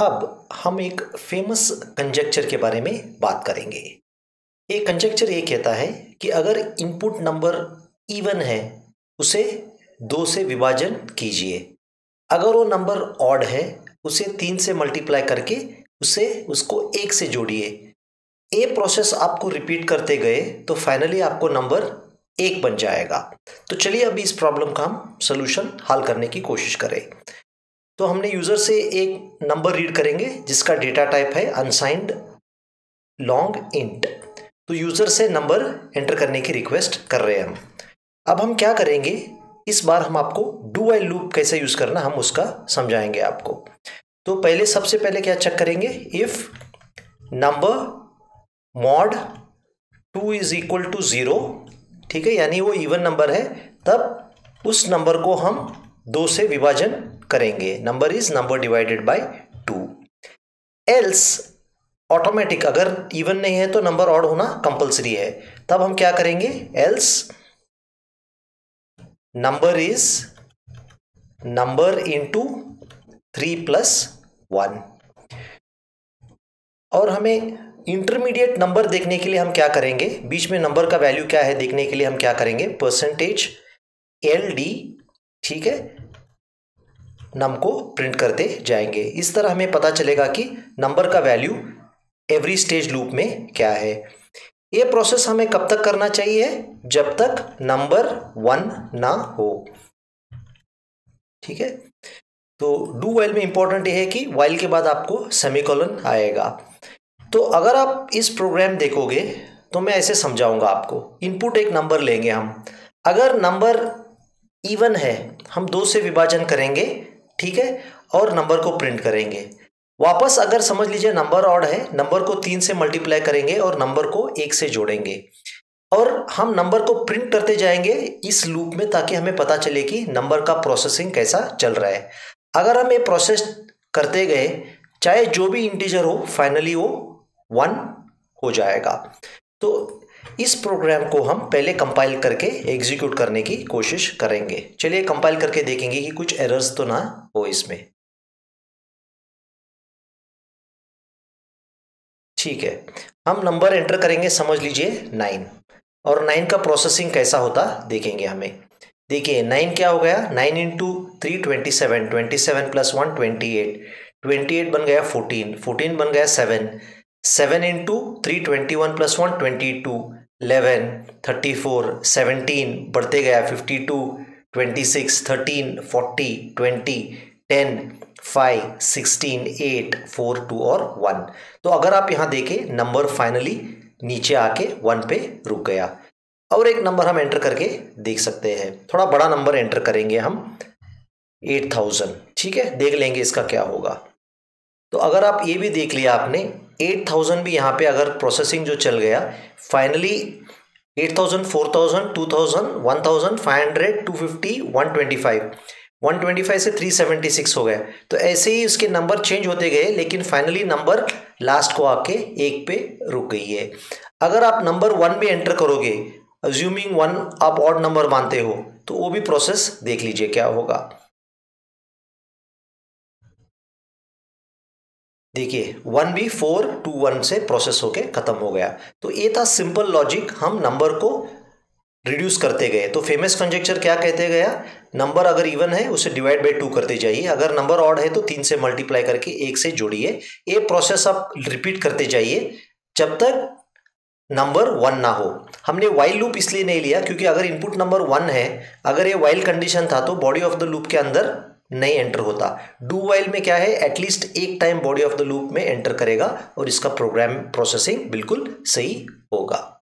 अब हम एक फ़ेमस कंजेक्चर के बारे में बात करेंगे। एक कंजेक्चर ये कहता है कि अगर इनपुट नंबर इवन है, उसे दो से विभाजन कीजिए। अगर वो नंबर ऑड है, उसे तीन से मल्टीप्लाई करके उसे उसको एक से जोड़िए। ये प्रोसेस आपको रिपीट करते गए तो फाइनली आपको नंबर एक बन जाएगा। तो चलिए अभी इस प्रॉब्लम का हम सोल्यूशन हल करने की कोशिश करें। तो हमने यूज़र से एक नंबर रीड करेंगे, जिसका डेटा टाइप है अनसाइंड लॉन्ग इंट तो यूज़र से नंबर एंटर करने की रिक्वेस्ट कर रहे हैं हम। अब हम क्या करेंगे? इस बार हम आपको डू वाइल लूप कैसे यूज़ करना, हम उसका समझाएँगे आपको। तो पहले, सबसे पहले क्या चेक करेंगे? If number mod two is equal to zero ठीक है? यानी वो इवन नंबर है, तब उस नंबर को हम दो से विभाजन करेंगे। Number is number divided by two else automatic अगर इवन नहीं है तो नंबर ऑड होना कंपलसरी है। तब हम क्या करेंगे? Else number is number into three plus one और हमें इंटरमीडिएट नंबर देखने के लिए हम क्या करेंगे? बीच में नंबर का वैल्यू क्या है देखने के लिए हम क्या करेंगे? परसेंटेज एल डी ठीक है? नम को प्रिंट करते जाएँगे। इस तरह हमें पता चलेगा कि नंबर का वैल्यू एवरी स्टेज लूप में क्या है। ये प्रोसेस हमें कब तक करना चाहिए? जब तक नंबर वन ना हो। ठीक है? तो डू वाइल में इंपॉर्टेंट ये है कि वाइल के बाद आपको सेमिकोलन आएगा। तो अगर आप इस प्रोग्राम देखोगे तो मैं ऐसे समझाऊँगा आपको। इनपुट एक नंबर लेंगे हम। अगर नंबर इवन है, हम दो से विभाजन करेंगे। ठीक है? और नंबर को प्रिंट करेंगे। वापस अगर समझ लीजिए नंबर ऑड है नंबर को तीन से मल्टीप्लाई करेंगे और नंबर को एक से जोड़ेंगे। और हम नंबर को प्रिंट करते जाएँगे इस लूप में ताकि हमें पता चले कि नंबर का प्रोसेसिंग कैसा चल रहा है। अगर हम ये प्रोसेस करते गए, चाहे जो भी इंटीजर हो फाइनली वो वन हो जाएगा। तो इस प्रोग्राम को हम पहले कंपाइल करके एग्जीक्यूट करने की कोशिश करेंगे। चलिए कंपाइल करके देखेंगे कि कुछ एरर्स तो ना हो इसमें। ठीक है। हम नंबर एंटर करेंगे, समझ लीजिए नाइन और नाइन का प्रोसेसिंग कैसा होता, देखेंगे हमें। देखिए नाइन क्या हो गया? Nine into three twenty seven twenty seven plus one twenty eight twenty eight बन गया फोर्टीन फोर्टीन बन गया seven seven into three twenty one plus one twenty two eleven thirty four seventeen बढ़ते गया fifty two twenty six thirteen forty twenty ten five sixteen eight four two और one तो अगर आप यहाँ देखें नंबर फाइनली नीचे आके वन पे रुक गया। और एक नंबर हम एंटर करके देख सकते हैं। थोड़ा बड़ा नंबर एंटर करेंगे हम। एट थाउज़ेंड ठीक है? देख लेंगे इसका क्या होगा। तो अगर आप ये भी देख लिया आपने एट थाउज़ेंड भी यहाँ पे अगर प्रोसेसिंग जो चल गया finally eight thousand, four thousand, two thousand, one thousand, five hundred, two fifty, one twenty five. One twenty five से थ्री सेवेंटी सिक्स हो गए तो ऐसे ही उसके नंबर चेंज होते गए, लेकिन फाइनली नंबर लास्ट को आके एक पे रुक गई है। अगर आप नंबर वन भी एंटर करोगे अज्यूमिंग वन आप ऑड नंबर मानते हो तो वो भी प्रोसेस देख लीजिए क्या होगा। देखिए वन भी फोर टू वन से प्रोसेस होके खत्म हो गया। तो ये था सिंपल लॉजिक हम नंबर को रिड्यूस करते गए। तो फ़ेमस कंजेक्चर क्या कहते गया? नंबर अगर इवन है, उसे डिवाइड बाई टू करते जाइए। अगर नंबर ऑड है तो तीन से मल्टीप्लाई करके एक से जोड़िए। ये प्रोसेस आप रिपीट करते जाइए, जब तक नंबर वन ना हो। हमने वाइल लूप इसलिए नहीं लिया, क्योंकि अगर इनपुट नंबर वन है, अगर ये वाइल कंडीशन था तो बॉडी ऑफ़ द लूप के अंदर नहीं एंटर होता। डू वाइल में क्या है? एटलीस्ट एक time body of the loop में एंटर करेगा और इसका प्रोग्राम प्रोसेसिंग बिल्कुल सही होगा।